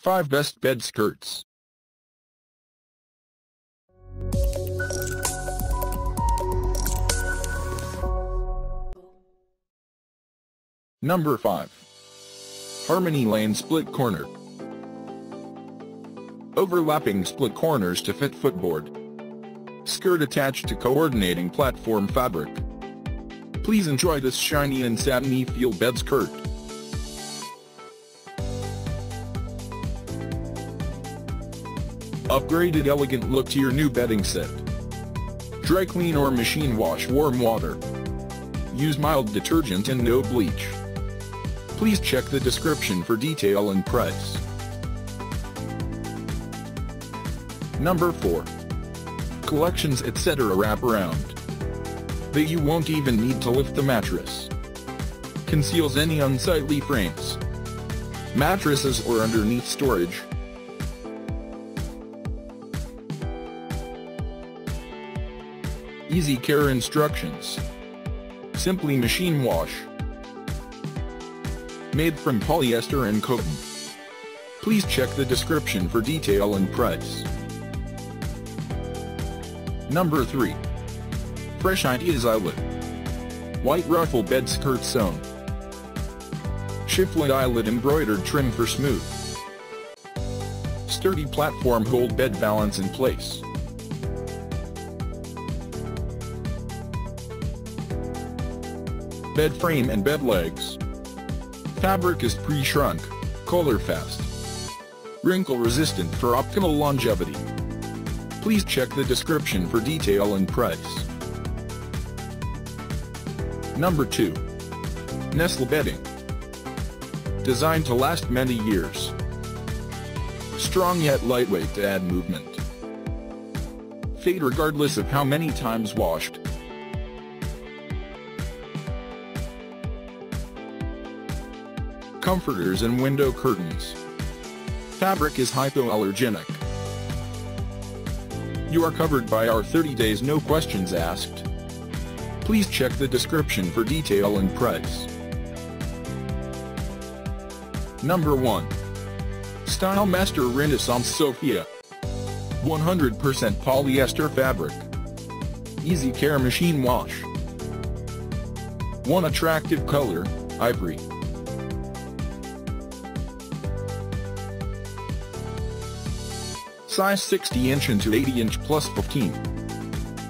5 Best Bed Skirts Number 5. Harmony Lane Split Corner Overlapping split corners to fit footboard. Skirt attached to coordinating platform fabric. Please enjoy this shiny and satiny feel bed skirt. Upgraded elegant look to your new bedding set. Dry clean or machine wash warm water. Use mild detergent and no bleach. Please check the description for detail and price. Number 4. Collections etc. wrap around. That you won't even need to lift the mattress. Conceals any unsightly frames. Mattresses or underneath storage. Easy care instructions. Simply machine wash. Made from polyester and cotton. Please check the description for detail and price. Number 3. Fresh Ideas Eyelet. White ruffle bed skirt sewn. Schiffli eyelet embroidered trim for smooth. Sturdy platform hold bed balance in place. Bed frame and bed legs. Fabric is pre-shrunk, color fast. Wrinkle resistant for optimal longevity. Please check the description for detail and price. Number 2. Nestl Bedding. Designed to last many years. Strong yet lightweight to add movement. Fade regardless of how many times washed. Comforters and window curtains. Fabric is hypoallergenic. You are covered by our 30 days no questions asked. Please check the description for detail and price. Number 1. Stylemaster Renaissance Sophia. 100% polyester fabric. Easy care machine wash. One attractive color, ivory. Size 60 inch into 80 inch plus 15.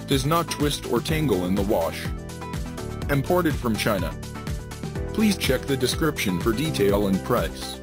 Does not twist or tangle in the wash. Imported from China. Please check the description for detail and price.